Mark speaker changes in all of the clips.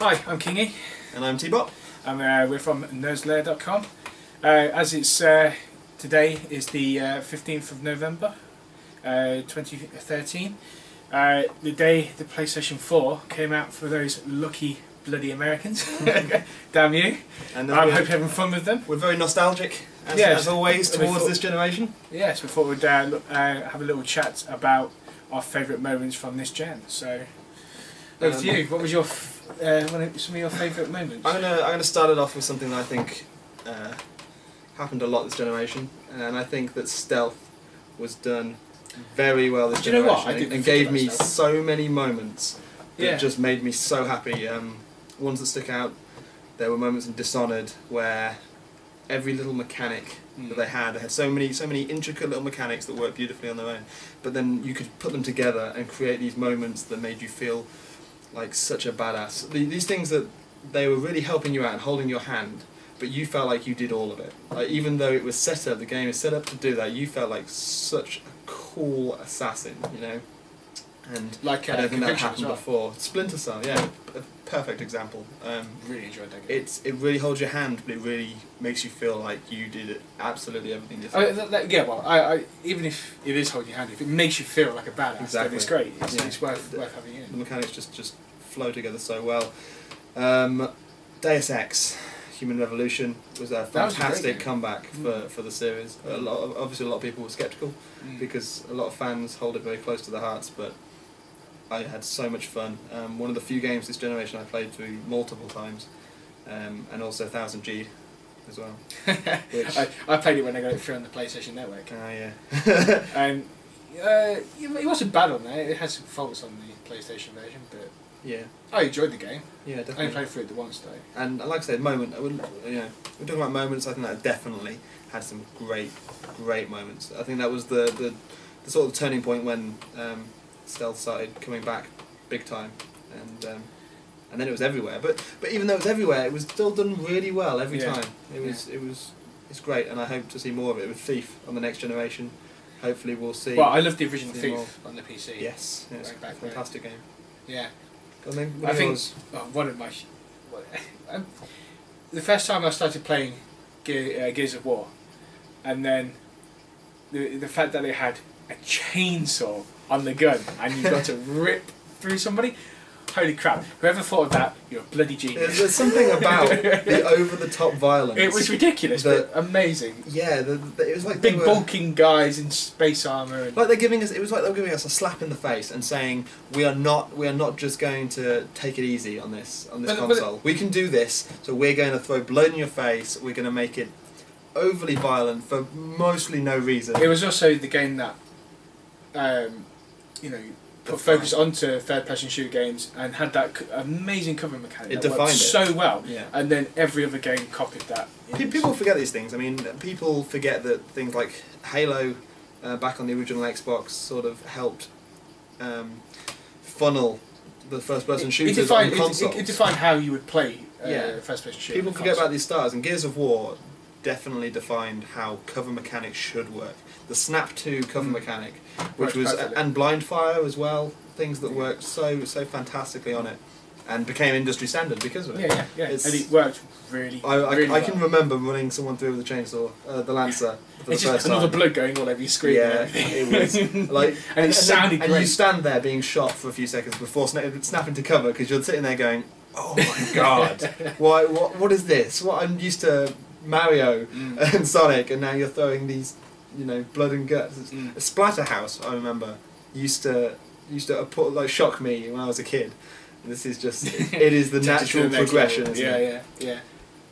Speaker 1: Hi, I'm Kingy,
Speaker 2: And I'm TBOP.
Speaker 1: and uh, we're from nerdslair.com. Uh, as it's uh, today is the uh, 15th of November, uh, 2013, uh, the day the PlayStation 4 came out for those lucky bloody Americans. Damn you!
Speaker 2: And
Speaker 1: I
Speaker 2: uh,
Speaker 1: hope you're having fun with them.
Speaker 2: we're very nostalgic, as,
Speaker 1: Yes.
Speaker 2: as always, towards
Speaker 1: thought-
Speaker 2: this generation.
Speaker 1: Yes, we thought we'd uh, look, uh, have a little chat about our favourite moments from this gen. So, over
Speaker 2: Um,
Speaker 1: to you. What was your f- uh, one of, some of your favourite moments?
Speaker 2: I'm gonna I'm gonna start it off with something that I think uh, happened a lot this generation, and I think that stealth was done very well this
Speaker 1: Do you know
Speaker 2: generation,
Speaker 1: what? I
Speaker 2: and, and gave me
Speaker 1: stealth.
Speaker 2: so many moments that
Speaker 1: Yeah.
Speaker 2: just made me so happy. Um, ones that stick out. There were moments in Dishonored where every little mechanic that they had. They had so many, so many intricate little mechanics that worked beautifully on their own. But then you could put them together and create these moments that made you feel like such a badass. These things that they were really helping you out and holding your hand, but you felt like you did all of it. Like even though it was set up, the game is set up to do that. You felt like such a cool assassin, you know. And
Speaker 1: Like uh,
Speaker 2: I don't think that happened
Speaker 1: well.
Speaker 2: before. Splinter Cell, yeah, a perfect example. Um,
Speaker 1: Really enjoyed that game.
Speaker 2: it's it really holds your hand, but it really makes you feel like you did it absolutely everything yourself.
Speaker 1: I that, that, yeah, well, I, I, even if it is holding your hand, if it makes you feel like a badass,
Speaker 2: Exactly.
Speaker 1: then it's great. It's,
Speaker 2: Yeah.
Speaker 1: it's worth,
Speaker 2: The-
Speaker 1: worth having in.
Speaker 2: the mechanics just just flow together so well. Um, Deus Ex, Human Revolution was a
Speaker 1: That was
Speaker 2: fantastic comeback for,
Speaker 1: Mm.
Speaker 2: for the series. A lot of, obviously, a lot of people were skeptical
Speaker 1: Mm.
Speaker 2: because a lot of fans hold it very close to their hearts, but I had so much fun. Um, one of the few games this generation I played through multiple times, um, and also Thousand G as well. Which,
Speaker 1: I, I played it when I got it through on the PlayStation Network,
Speaker 2: ah, yeah.
Speaker 1: and uh, it wasn't bad on there. It had some faults on the PlayStation version, but
Speaker 2: yeah,
Speaker 1: I enjoyed the game.
Speaker 2: yeah, definitely.
Speaker 1: I only played through it the once though.
Speaker 2: And like I said, moment. I wouldn't, you know, we're talking about moments. I think that definitely had some great, great moments. I think that was the the, the sort of turning point when um, stealth started coming back big time, and um, and then it was everywhere. But but even though it was everywhere, it was still done really well every
Speaker 1: Yeah.
Speaker 2: time. It was it was it's great, and I hope to see more of it with Thief on the next generation. Hopefully, we'll see.
Speaker 1: Well, I loved the original Thief
Speaker 2: more.
Speaker 1: on the PC.
Speaker 2: yes, yeah, it's a fantastic game.
Speaker 1: Yeah.
Speaker 2: I think,
Speaker 1: I think oh, one of my. um, the first time I started playing Gear, uh, Gears of War, and then the the fact that they had a chainsaw on the gun and you've got to rip through somebody. Holy crap! Whoever thought of that, you're a bloody genius.
Speaker 2: there's something about the over-the-top violence.
Speaker 1: It was ridiculous, but amazing.
Speaker 2: Yeah, the, the, it was like
Speaker 1: Big
Speaker 2: were-
Speaker 1: bulking guys in space armor. And,
Speaker 2: Like they're giving us, it was like they were giving us a slap in the face and saying we are not, we are not just going to take it easy on this, on this
Speaker 1: But- but-
Speaker 2: console. we can do this, so we're going to throw blood in your face. We're going to make it overly violent for mostly no reason.
Speaker 1: It was also the game that, um, you know, put focus onto third-person shooter games and had that amazing cover mechanic
Speaker 2: It defined it.
Speaker 1: so well.
Speaker 2: yeah.
Speaker 1: And then every other game copied that.
Speaker 2: Pe- People forget these things. I mean, people forget that things like Halo, uh, back on the original Xbox, sort of helped um, funnel the first-person
Speaker 1: It-
Speaker 2: shooters
Speaker 1: it defined,
Speaker 2: on
Speaker 1: it,
Speaker 2: consoles.
Speaker 1: it, it defined how you would play uh,
Speaker 2: Yeah.
Speaker 1: first-person shooter.
Speaker 2: People forget about these stars, and Gears of War definitely defined how cover mechanics should work. The Snap to cover
Speaker 1: Mm.
Speaker 2: mechanic, which
Speaker 1: Worked
Speaker 2: was
Speaker 1: perfectly.
Speaker 2: and Blind Fire as well, things that worked so so fantastically on it, and became industry standard because of it.
Speaker 1: Yeah, yeah, yeah.
Speaker 2: It's-
Speaker 1: and it worked really,
Speaker 2: I, I,
Speaker 1: really
Speaker 2: I can
Speaker 1: well.
Speaker 2: remember running someone through with a chainsaw, uh, the Lancer, for
Speaker 1: It's
Speaker 2: the
Speaker 1: just
Speaker 2: first
Speaker 1: another
Speaker 2: time.
Speaker 1: blood going all over your screen.
Speaker 2: Yeah,
Speaker 1: and
Speaker 2: it was like,
Speaker 1: and it sounded
Speaker 2: and, you stand there being shot for a few seconds before sna- snapping to cover because you're sitting there going, "Oh my god, why? What? What is this? What I'm used to Mario
Speaker 1: Mm.
Speaker 2: and Sonic, and now you're throwing these, you know, blood and guts.
Speaker 1: Mm.
Speaker 2: Splatterhouse, I remember, used to used to put like shock me when I was a kid. This is just it is the
Speaker 1: Take it to
Speaker 2: natural progression.
Speaker 1: Yeah,
Speaker 2: it?
Speaker 1: yeah,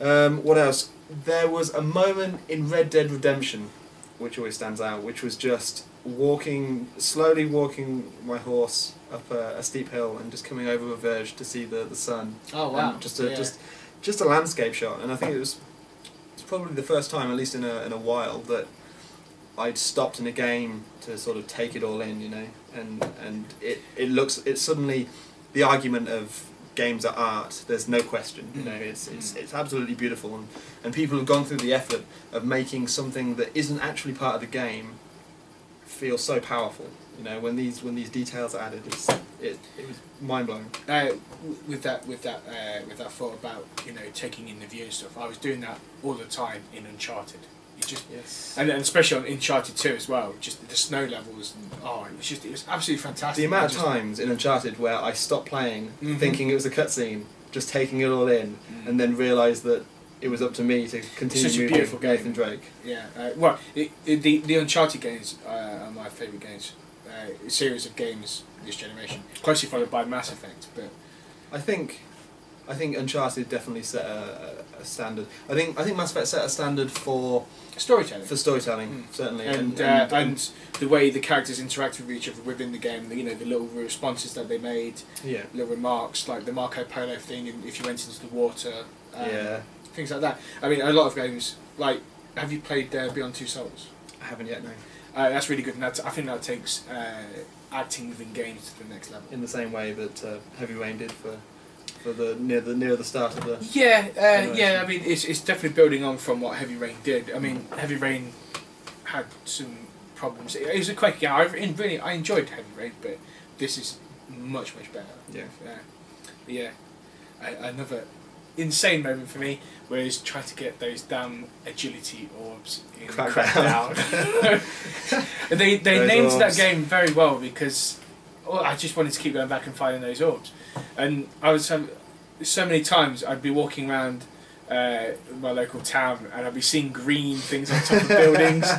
Speaker 1: yeah.
Speaker 2: Um, what else? There was a moment in Red Dead Redemption, which always stands out, which was just walking, slowly walking my horse up a, a steep hill and just coming over a verge to see the, the sun.
Speaker 1: Oh wow!
Speaker 2: And just a
Speaker 1: yeah.
Speaker 2: just just a landscape shot, and I think it was probably the first time, at least in a in a while, that I'd stopped in a game to sort of take it all in, you know, and and it it looks it's suddenly the argument of games are art. There's no question, you know, it's mm. it's it's absolutely beautiful, and and people have gone through the effort of making something that isn't actually part of the game feel so powerful. You know, when these when these details are added, it's, it it was mind blowing.
Speaker 1: Uh, with that, with that, uh, with that thought about you know taking in the view and stuff, I was doing that all the time in Uncharted. You just
Speaker 2: Yes.
Speaker 1: and, and especially on Uncharted Two as well. Just the snow levels. And, oh, it was just it was absolutely fantastic.
Speaker 2: The amount
Speaker 1: I
Speaker 2: of times in Uncharted where I stopped playing,
Speaker 1: Mhm.
Speaker 2: thinking it was a cutscene, just taking it all in,
Speaker 1: Mm.
Speaker 2: and then realised that it was up to me to continue
Speaker 1: Such a beautiful game.
Speaker 2: Nathan Drake.
Speaker 1: Yeah, uh, well, it, it, the the Uncharted games uh, are my favourite games. Uh, series of games this generation, closely followed by Mass Effect. But
Speaker 2: I think, I think Uncharted definitely set a, a- standard. I think I think Mass Effect set a standard for
Speaker 1: storytelling
Speaker 2: for storytelling
Speaker 1: Mm.
Speaker 2: certainly,
Speaker 1: and, uh, and the way the characters interact with each other within the game, you know, the little responses that they made,
Speaker 2: yeah,
Speaker 1: little remarks like the Marco Polo thing, and if you went into the water, um,
Speaker 2: yeah.
Speaker 1: things like that. I mean, a lot of games like. Have you played uh, Beyond Two Souls?
Speaker 2: I haven't yet. No.
Speaker 1: Uh, that's really good, and that's, I think that takes uh, acting within games to the next level.
Speaker 2: In the same way that uh, Heavy Rain did for for the near the near the start of the.
Speaker 1: Yeah, uh, yeah. I mean, it's, it's definitely building on from what Heavy Rain did. I mean, Heavy Rain had some problems. It, it was a quick game. I really I enjoyed Heavy Rain, but this is much much better.
Speaker 2: Yeah.
Speaker 1: Yeah, yeah. A, another insane moment for me where was trying to get those damn agility orbs in
Speaker 2: Crackdown.
Speaker 1: Crackdown. They they
Speaker 2: Those
Speaker 1: named that game very well because well, I just wanted to keep going back and finding those orbs, and I was um, so many times I'd be walking around uh, my local town and I'd be seeing green things on top of buildings,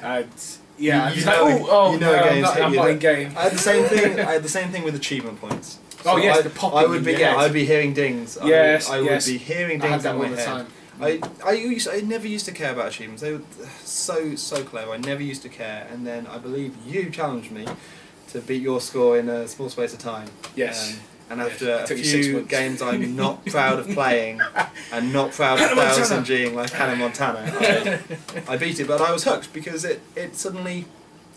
Speaker 1: and yeah,
Speaker 2: You-
Speaker 1: I'd
Speaker 2: you
Speaker 1: be like,
Speaker 2: know-
Speaker 1: oh, oh
Speaker 2: you know
Speaker 1: no, I'm
Speaker 2: games
Speaker 1: not, I'm
Speaker 2: you
Speaker 1: not in game.
Speaker 2: I had the same thing. I had the same thing with achievement points.
Speaker 1: Oh, yes,
Speaker 2: I,
Speaker 1: the popping
Speaker 2: I would be
Speaker 1: your
Speaker 2: yeah. I'd be hearing dings. I
Speaker 1: Yes,
Speaker 2: would, I would be hearing
Speaker 1: I had
Speaker 2: dings
Speaker 1: that all the time.
Speaker 2: I, I used I never used to care about achievements. They were so so clever. I never used to care, and then I believe you challenged me to beat your score in a small space of time.
Speaker 1: Yes.
Speaker 2: Um, and after
Speaker 1: it
Speaker 2: a
Speaker 1: took you six
Speaker 2: few games I'm not proud of playing, and not proud of
Speaker 1: Hannah Montana.
Speaker 2: thousand like Hannah Montana, I, I beat it. But I was hooked because it, it suddenly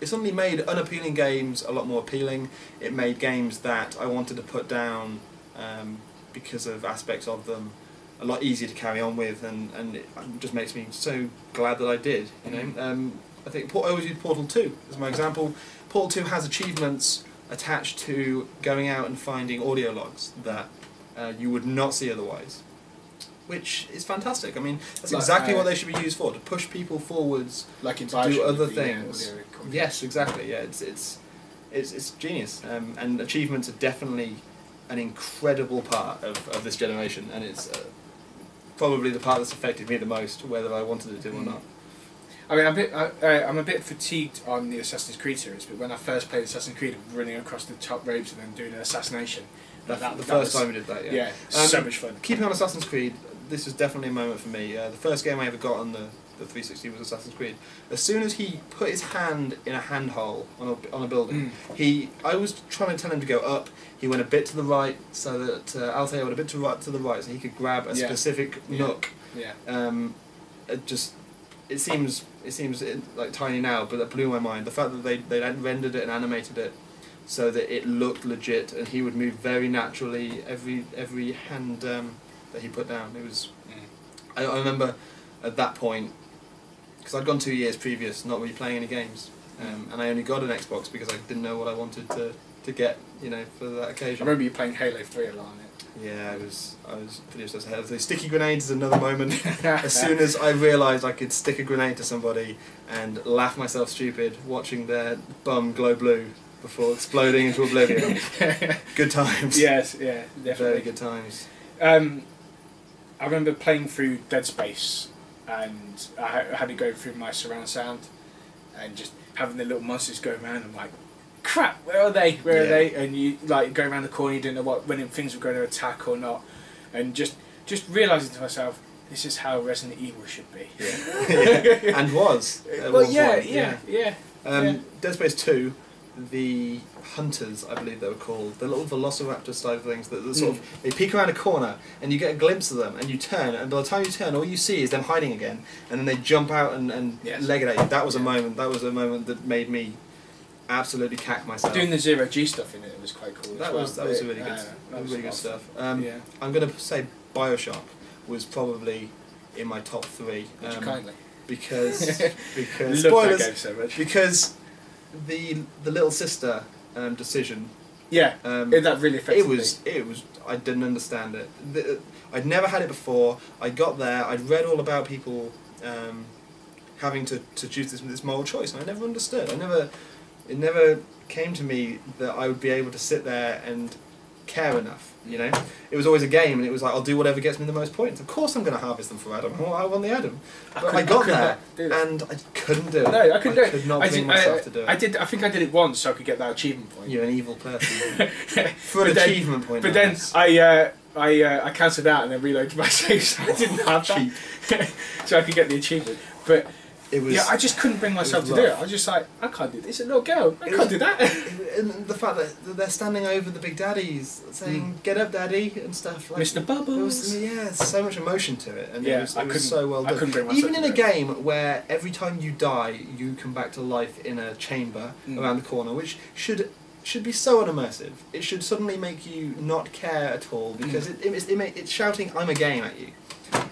Speaker 2: it suddenly made unappealing games a lot more appealing. It made games that I wanted to put down um, because of aspects of them a lot easier to carry on with, and, and it just makes me so glad that I did. You know,
Speaker 1: Mhm.
Speaker 2: um, I think Port- I always use Portal Two as my example. Portal Two has achievements attached to going out and finding audio logs that uh, you would not see otherwise, which is fantastic. I mean, that's
Speaker 1: Like,
Speaker 2: exactly
Speaker 1: uh,
Speaker 2: what they should be used for to push people forwards
Speaker 1: like
Speaker 2: to do other things. Yes, exactly. Yeah, it's it's it's, it's genius, um, and achievements are definitely an incredible part of, of this generation, and it's uh, probably the part that's affected me the most, whether I wanted it to or
Speaker 1: Mm.
Speaker 2: not.
Speaker 1: I mean, I'm a bit, I, I'm a bit fatigued on the Assassin's Creed series, but when I first played Assassin's Creed, running across the top ropes and then doing an assassination,
Speaker 2: The,
Speaker 1: that,
Speaker 2: the
Speaker 1: that
Speaker 2: first
Speaker 1: was-
Speaker 2: time we did that, yeah.
Speaker 1: yeah,
Speaker 2: Um,
Speaker 1: so much fun.
Speaker 2: Keeping on Assassin's Creed, this was definitely a moment for me. Uh, the first game I ever got on the, the 360 was Assassin's Creed. As soon as he put his hand in a handhole on a, on a building,
Speaker 1: Mm.
Speaker 2: he I was trying to tell him to go up. He went a bit to the right, so that uh, Altair went a bit to right to the right, so he could grab a
Speaker 1: Yeah.
Speaker 2: specific
Speaker 1: Yeah.
Speaker 2: nook.
Speaker 1: Yeah,
Speaker 2: Um, it just it seems it seems like tiny now, but that blew my mind. The fact that they they rendered it and animated it so that it looked legit, and he would move very naturally every every hand um, that he put down. It was. I, I remember at that point because I'd gone two years previous not really playing any games, um, and I only got an Xbox because I didn't know what I wanted to, to get, you know, for that occasion.
Speaker 1: I remember you playing Halo 3 a lot
Speaker 2: Yeah, I was I was pretty obsessed. I the sticky grenades is another moment. as soon as I realised I could stick a grenade to somebody and laugh myself stupid watching their bum glow blue before exploding into oblivion. Good times.
Speaker 1: yes, yeah, definitely.
Speaker 2: Very good times.
Speaker 1: Um, I remember playing through Dead Space, and I ha- had to go through my surround sound, and just having the little monsters go around. I'm like, crap, where are they? Where are they? And you like go around the corner, you didn't know what when things were going to attack or not, and just just realizing to myself, this is how Resident Evil should be.
Speaker 2: Yeah. and was.
Speaker 1: well,
Speaker 2: one
Speaker 1: yeah, yeah, yeah,
Speaker 2: Um,
Speaker 1: Yeah.
Speaker 2: Dead Space 2, the hunters, I believe they were called, the little velociraptor style things that, that sort
Speaker 1: Mm.
Speaker 2: of they peek around a corner and you get a glimpse of them and you turn and by the time you turn all you see is them hiding again and then they jump out and, and
Speaker 1: Yes.
Speaker 2: leg it at you. That was a moment. That was a moment that made me absolutely cack myself.
Speaker 1: Doing the zero G stuff in it it was quite cool. as
Speaker 2: that
Speaker 1: well.
Speaker 2: was that was
Speaker 1: It-
Speaker 2: really good.
Speaker 1: uh,
Speaker 2: that
Speaker 1: that
Speaker 2: was
Speaker 1: was
Speaker 2: really
Speaker 1: a
Speaker 2: good stuff. Um,
Speaker 1: yeah,
Speaker 2: I'm gonna say Bioshock was probably in my top three
Speaker 1: would you
Speaker 2: um,
Speaker 1: kindly?
Speaker 2: because because
Speaker 1: Love
Speaker 2: spoilers
Speaker 1: that game so much.
Speaker 2: because the the little sister um, decision.
Speaker 1: Yeah,
Speaker 2: Um,
Speaker 1: it, that really affected
Speaker 2: it was
Speaker 1: me.
Speaker 2: it was I didn't understand it. The, I'd never had it before. I got there. I'd read all about people um, having to, to choose this this moral choice, and I never understood. I never it never came to me that I would be able to sit there and care enough. You know, it was always a game, and it was like I'll do whatever gets me the most points. Of course, I'm going to harvest them for Adam. Well, I won the Adam, but I,
Speaker 1: couldn't-
Speaker 2: got
Speaker 1: could
Speaker 2: there
Speaker 1: that.
Speaker 2: and I couldn't do it.
Speaker 1: No, I couldn't do it.
Speaker 2: could not
Speaker 1: I
Speaker 2: bring
Speaker 1: did,
Speaker 2: myself
Speaker 1: I,
Speaker 2: to do it.
Speaker 1: I did. I think I did it once, so I could get that achievement point.
Speaker 2: You're an evil person. For an
Speaker 1: then-
Speaker 2: achievement point.
Speaker 1: But then. I uh, I uh, I cancelled out and then reloaded my save, so I didn't have that, so I could get the achievement. But
Speaker 2: it was
Speaker 1: yeah, I just couldn't bring myself to do it. I was just like, I can't do this. A little girl, I
Speaker 2: It
Speaker 1: can't
Speaker 2: was-
Speaker 1: do that.
Speaker 2: and the fact that they're standing over the big daddies saying "Get up, daddy" and stuff like
Speaker 1: Mr. Bubbles.
Speaker 2: was, yeah, so much emotion to it, and
Speaker 1: Yeah,
Speaker 2: it was,
Speaker 1: I
Speaker 2: it was so well
Speaker 1: I
Speaker 2: done.
Speaker 1: couldn't bring myself
Speaker 2: Even in a
Speaker 1: it.
Speaker 2: game where every time you die, you come back to life in a chamber
Speaker 1: Mm.
Speaker 2: around the corner, which should should be so unimmersive. It should suddenly make you not care at all because
Speaker 1: Mm.
Speaker 2: it, it, it's- it, it's shouting "I'm a game" at you.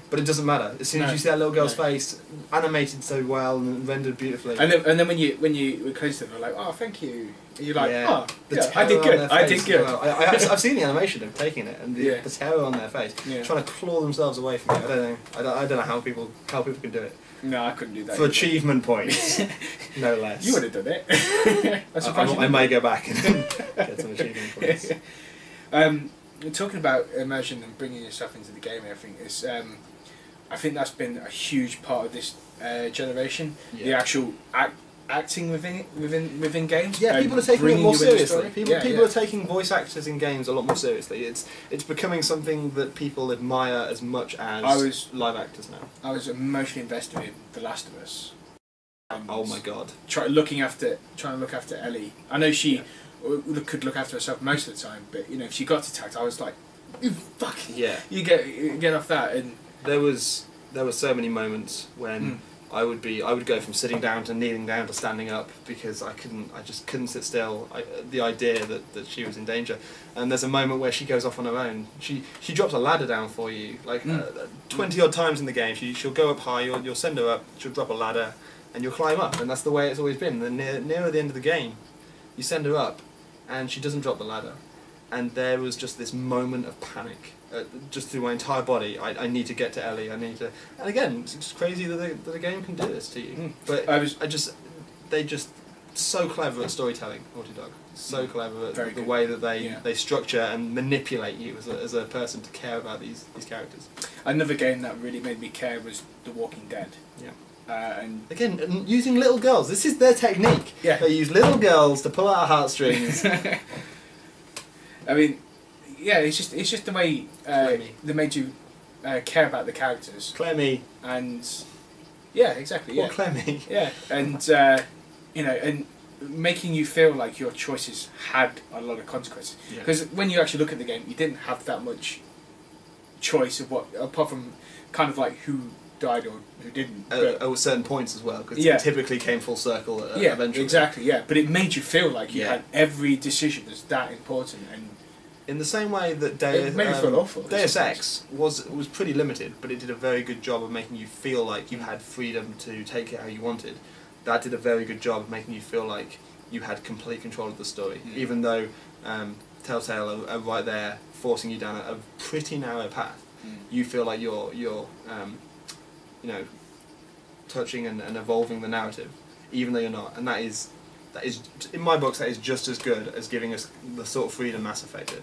Speaker 2: But it doesn't matter. As soon as you see that little girl's
Speaker 1: No.
Speaker 2: face, animated so well and rendered beautifully.
Speaker 1: And then, and then when you when you were close to them, they're like, oh, thank you. And you're like,
Speaker 2: Yeah.
Speaker 1: oh,
Speaker 2: The
Speaker 1: yeah, I did good. I did good.
Speaker 2: well. I, I, I've, I've seen the animation of taking it and the,
Speaker 1: Yeah.
Speaker 2: the terror on their face,
Speaker 1: Yeah.
Speaker 2: trying to claw themselves away from it. I don't know. I don't, I don't know how people how people can do it
Speaker 1: No, I couldn't do that.
Speaker 2: for
Speaker 1: either.
Speaker 2: achievement points, no less.
Speaker 1: You would have done it. I'm
Speaker 2: I, I, I may go back and get some achievement points.
Speaker 1: Um, talking about immersion and bringing yourself into the game and everything is, um, I think that's been a huge part of this uh, generation. The actual act, acting within it, within within games.
Speaker 2: Yeah, people are taking it more
Speaker 1: you into the
Speaker 2: seriously. People,
Speaker 1: Yeah,
Speaker 2: people
Speaker 1: yeah.
Speaker 2: are taking voice actors in games a lot more seriously. It's it's becoming something that people admire as much as
Speaker 1: I was-
Speaker 2: live actors now.
Speaker 1: I was emotionally invested in The Last of Us.
Speaker 2: Oh my god.
Speaker 1: Try, looking after, trying to look after Ellie. I know she w- could look after herself most of the time, but you know, if she got attacked, I was like, "You fucking,
Speaker 2: Yeah.
Speaker 1: you get you get off that." And
Speaker 2: There was there were so many moments when
Speaker 1: Mm.
Speaker 2: I would be I would go from sitting down to kneeling down to standing up because I couldn't I just couldn't sit still. I, the idea that, that she was in danger, and there's a moment where she goes off on her own. She she drops a ladder down for you like
Speaker 1: Mm.
Speaker 2: uh, twenty odd times in the game. She she'll go up high. You'll you'll send her up. She'll drop a ladder, and you'll climb up. And that's the way it's always been. The near nearer the end of the game, you send her up, and she doesn't drop the ladder. And there was just this moment of panic, uh, just through my entire body. I, I need to get to Ellie. I need to. And again, it's just crazy that, the that a game can do this to you.
Speaker 1: Mm.
Speaker 2: But
Speaker 1: I was-
Speaker 2: I just, they just so clever at storytelling. Naughty Dog, so clever at
Speaker 1: Very
Speaker 2: the
Speaker 1: good.
Speaker 2: way that they,
Speaker 1: Yeah.
Speaker 2: they structure and manipulate you as a, as a person to care about these these characters.
Speaker 1: another game that really made me care was The Walking Dead.
Speaker 2: Yeah.
Speaker 1: Uh, and
Speaker 2: Again, using little girls. This is their technique.
Speaker 1: Yeah.
Speaker 2: They use little girls to pull out our heartstrings.
Speaker 1: I mean, yeah, it's just it's just the way uh, they made you uh, care about the characters,
Speaker 2: Clemmy.
Speaker 1: and yeah, exactly, yeah,
Speaker 2: Clemmy.
Speaker 1: yeah, and uh, you know, and making you feel like your choices had a lot of consequences.
Speaker 2: Yeah.
Speaker 1: Because when you actually look at the game, you didn't have that much choice of what, apart from kind of like who died or who didn't.
Speaker 2: At, at certain points as well, because
Speaker 1: Yeah.
Speaker 2: it typically came full circle uh,
Speaker 1: yeah,
Speaker 2: eventually.
Speaker 1: exactly. Yeah, but it made you feel like you
Speaker 2: Yeah.
Speaker 1: had every decision that's that important, and
Speaker 2: In the same way that
Speaker 1: made
Speaker 2: um,
Speaker 1: feel awful,
Speaker 2: Deus. Ex was was pretty limited, but it did a very good job of making you feel like you had freedom to take it how you wanted. That did a very good job of making you feel like you had complete control of the story,
Speaker 1: Mm.
Speaker 2: even though um, Telltale are, are right there forcing you down a, a pretty narrow path. You feel like you're you're um, you know touching and, and evolving the narrative, even though you're not, and that is. That is, in my books, that is just as good as giving us the sort of freedom Mass Effect did.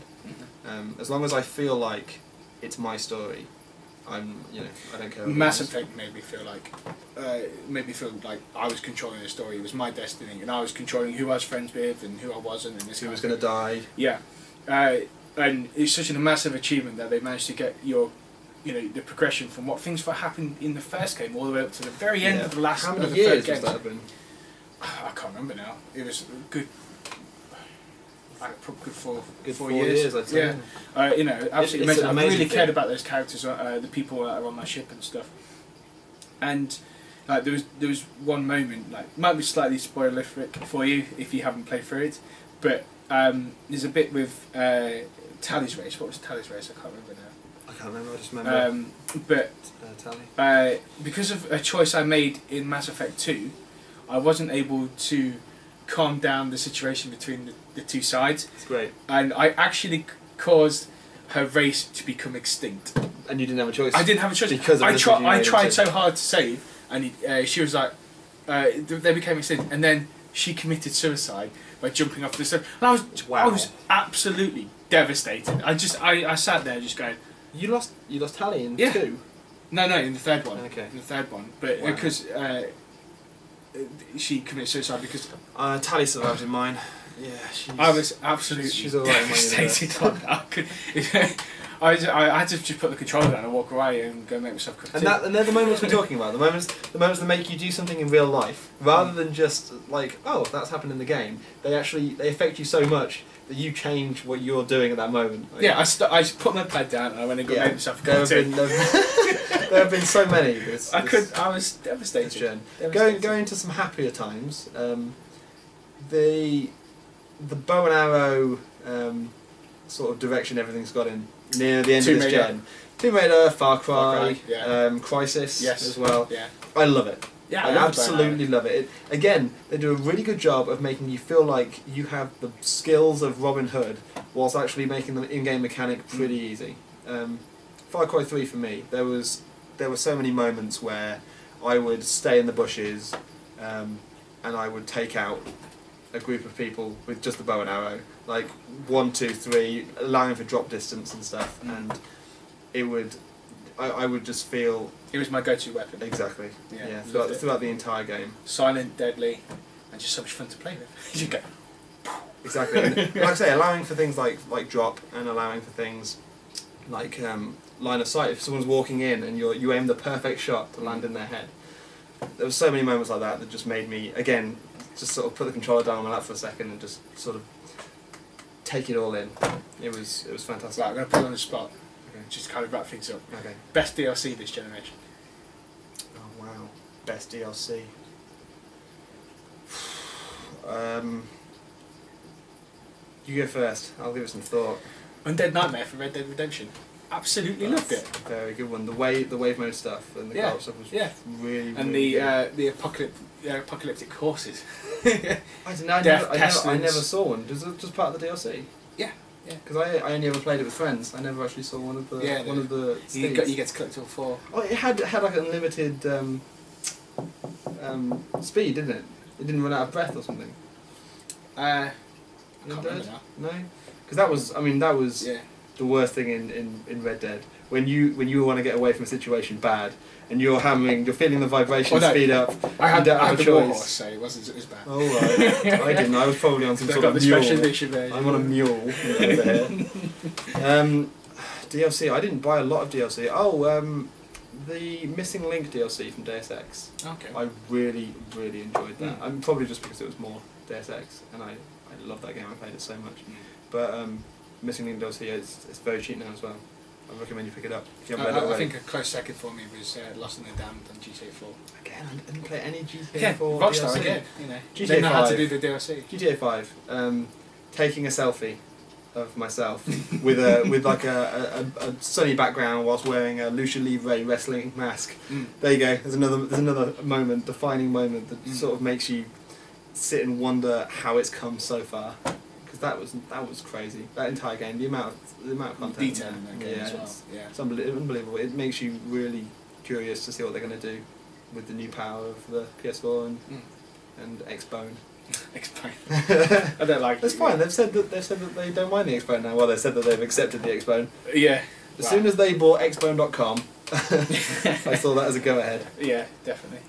Speaker 2: Um, as long as I feel like it's my story, I'm, you know, I don't care.
Speaker 1: Mass. Effect made me feel like uh, made me feel like I was controlling the story. It was my destiny, and I was controlling who I was friends with and who I wasn't. And this
Speaker 2: Who was going to die?
Speaker 1: Yeah, uh, and it's such a massive achievement that they managed to get your, you know, the progression from what things that happened in the first game all the way up to the very end
Speaker 2: Yeah.
Speaker 1: of the last
Speaker 2: How
Speaker 1: of
Speaker 2: many
Speaker 1: the
Speaker 2: years
Speaker 1: third game.
Speaker 2: that been?
Speaker 1: I can't remember now. It was a good. Like, probably good four,
Speaker 2: Good
Speaker 1: four,
Speaker 2: four
Speaker 1: years.
Speaker 2: years, I'd say.
Speaker 1: Yeah, uh, you know, absolutely
Speaker 2: it's
Speaker 1: amazing.
Speaker 2: an
Speaker 1: I really
Speaker 2: thing.
Speaker 1: cared about those characters, uh, the people that are on that ship and stuff. And like there was there was one moment like might be slightly spoilerific for you if you haven't played through it, but um, there's a bit with uh, Tali's race. What was Tali's race? I can't remember now.
Speaker 2: I can't remember. I just remember
Speaker 1: Um, but
Speaker 2: uh,
Speaker 1: uh, because of a choice I made in Mass Effect 2, I wasn't able to calm down the situation between the, the two sides,
Speaker 2: It's great.
Speaker 1: and I actually caused her race to become extinct.
Speaker 2: And you didn't have a choice.
Speaker 1: I didn't have a choice.
Speaker 2: Because of
Speaker 1: I
Speaker 2: the
Speaker 1: tried. I tried so hard to save, and he, uh, she was like, uh, they became extinct, and then she committed suicide by jumping off the stuff. And I was, I was absolutely devastated. I just, I, I sat there just going,
Speaker 2: You lost. You lost Tali in
Speaker 1: Yeah.
Speaker 2: two.
Speaker 1: no, no, in the third one.
Speaker 2: Okay.
Speaker 1: In the third one, but
Speaker 2: Wow.
Speaker 1: because uh, she committed suicide because
Speaker 2: Uh, Tali survived in mine. Yeah, she's.
Speaker 1: I was absolutely
Speaker 2: she's all right in my
Speaker 1: devastated. on that. I could, I, was, I had to just put the controller down and walk away and go make myself a cup of
Speaker 2: And that, and they're the moments we're talking about. The moments, the moments that make you do something in real life, rather than just like, oh, that's happened in the game. They actually they affect you so much that you change what you're doing at that moment. Like,
Speaker 1: yeah, I, st- I just put my pad down and I went and got
Speaker 2: Yeah.
Speaker 1: made myself a
Speaker 2: there
Speaker 1: cup
Speaker 2: have
Speaker 1: of
Speaker 2: been there, there have been so many. This,
Speaker 1: I
Speaker 2: this-
Speaker 1: could. I was devastated. Devastated.
Speaker 2: Going going to some happier times. Um, the the bow and arrow um, sort of direction everything's got in near the end
Speaker 1: Tomb
Speaker 2: of this
Speaker 1: Raider.
Speaker 2: gen. Tomb Raider, Far Cry,
Speaker 1: Far Cry, yeah.
Speaker 2: um, Crysis
Speaker 1: Yes.
Speaker 2: as well.
Speaker 1: Yeah.
Speaker 2: I love it.
Speaker 1: Yeah.
Speaker 2: I,
Speaker 1: love the bow
Speaker 2: absolutely love it. it. Again, they do a really good job of making you feel like you have the skills of Robin Hood, whilst actually making the in-game mechanic pretty
Speaker 1: Mm.
Speaker 2: easy. Um, Far Cry Three for me, there was there were so many moments where I would stay in the bushes, um, and I would take out a group of people with just a bow and arrow, like one, two, three, allowing for drop distance and stuff,
Speaker 1: Mm.
Speaker 2: and it would. I, I would just feel
Speaker 1: It was my go-to weapon.
Speaker 2: exactly
Speaker 1: Yeah,
Speaker 2: yeah, throughout, throughout the entire game.
Speaker 1: Silent, deadly, and just so much fun to play with. you go.
Speaker 2: Exactly. And like I say, allowing for things like like drop and allowing for things like um, line of sight. If someone's walking in and you you aim the perfect shot to land in their head. There were so many moments like that that just made me again just sort of put the controller down on my lap for a second and just sort of take it all in. It was it was fantastic.
Speaker 1: Right, I'm gonna put it on the spot.
Speaker 2: Okay.
Speaker 1: Just to kind of wrap things up.
Speaker 2: Okay.
Speaker 1: Best DLC this generation.
Speaker 2: Oh wow. Best DLC. Um, you go first. I'll give it some thought.
Speaker 1: Undead Nightmare for Red Dead Redemption. Absolutely loved it.
Speaker 2: Very good one. The way the wave mode stuff and the
Speaker 1: Yeah,
Speaker 2: stuff was
Speaker 1: yeah.
Speaker 2: really, really
Speaker 1: And the
Speaker 2: good.
Speaker 1: uh, the apocalyptic uh, apocalyptic horses.
Speaker 2: I know. I,
Speaker 1: Death,
Speaker 2: never, I, never, I never saw one. Was it just part of the DLC?
Speaker 1: Yeah.
Speaker 2: Because I, I only ever played it with friends. I never actually saw one of the
Speaker 1: Yeah,
Speaker 2: one of the.
Speaker 1: you, got, you get to collect all four.
Speaker 2: Oh, it had it had like unlimited um, um, speed, didn't it? It didn't run out of breath or something.
Speaker 1: Uh, I can't
Speaker 2: did? No, because that was. I mean, that was
Speaker 1: Yeah.
Speaker 2: the worst thing in, in, in Red Dead. When you when you want to get away from a situation bad, and you're hammering, you're feeling the vibration
Speaker 1: Oh, no.
Speaker 2: speed up.
Speaker 1: I had, I had
Speaker 2: a
Speaker 1: the
Speaker 2: choice.
Speaker 1: horse, so it wasn't as bad.
Speaker 2: Oh right, I didn't. I was probably on some sort of mule.
Speaker 1: Special there,
Speaker 2: I'm on a mule over here. Um, DLC. I didn't buy a lot of DLC. Oh, um, the Missing Link DLC from Deus Ex.
Speaker 1: Okay.
Speaker 2: I really, really enjoyed that.
Speaker 1: Mm.
Speaker 2: I'm probably just because it was more Deus Ex, and I, I love that game. I played it so much.
Speaker 1: Mm.
Speaker 2: But um, Missing Link DLC is it's very cheap now as well. I recommend you pick it up if you haven't played it
Speaker 1: I, I think a close second for me was uh, Lost in the Damned on GTA 4.
Speaker 2: Again, I didn't play any GTA
Speaker 1: Yeah,
Speaker 2: 4
Speaker 1: Rockstar
Speaker 2: DLC.
Speaker 1: again. You know,
Speaker 2: GTA
Speaker 1: they know how to
Speaker 2: 5.
Speaker 1: do the DLC.
Speaker 2: GTA Five, um, taking a selfie of myself with a with like a, a, a sunny background whilst wearing a lucha libre wrestling mask.
Speaker 1: Mm.
Speaker 2: There you go. There's another there's another moment, defining moment that
Speaker 1: Mm.
Speaker 2: sort of makes you sit and wonder how it's come so far. Because that was that was crazy. That entire game, the amount of, the amount of content,
Speaker 1: Detail in that game
Speaker 2: yeah,
Speaker 1: as well.
Speaker 2: it's,
Speaker 1: Yeah.
Speaker 2: it's unbelievable. It makes you really curious to see what they're going to do with the new power of the PS4 and
Speaker 1: Mm.
Speaker 2: and Xbone. That's
Speaker 1: I don't like it.
Speaker 2: fine. They've said that they've said that they don't mind the Xbone now. Well, they've said that they've accepted the Xbone.
Speaker 1: Yeah.
Speaker 2: As
Speaker 1: Wow.
Speaker 2: soon as they bought Xbone.com, I saw that as a go ahead.
Speaker 1: Yeah, definitely.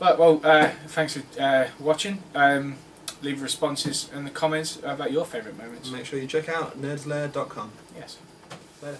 Speaker 1: Well, well uh, thanks for uh, watching. Um, leave responses in the comments about your favourite moments.
Speaker 2: Make sure you check out nerdslair.com.
Speaker 1: Yes.
Speaker 2: Later.